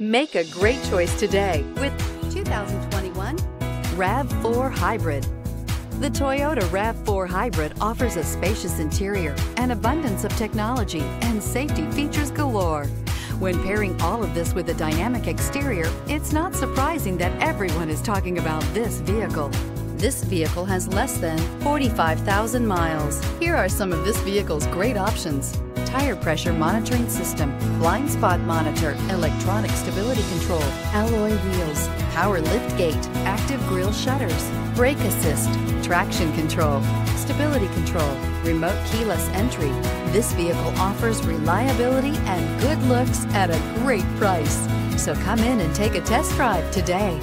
Make a great choice today with 2021 RAV4 Hybrid. The Toyota RAV4 Hybrid offers a spacious interior, an abundance of technology, and safety features galore. When pairing all of this with a dynamic exterior, it's not surprising that everyone is talking about this vehicle. This vehicle has less than 45,000 miles. Here are some of this vehicle's great options tire pressure monitoring system, blind spot monitor, electronic stability control, alloy wheels, power lift gate, active grille shutters, brake assist, traction control, stability control, remote keyless entry. This vehicle offers reliability and good looks at a great price. So come in and take a test drive today.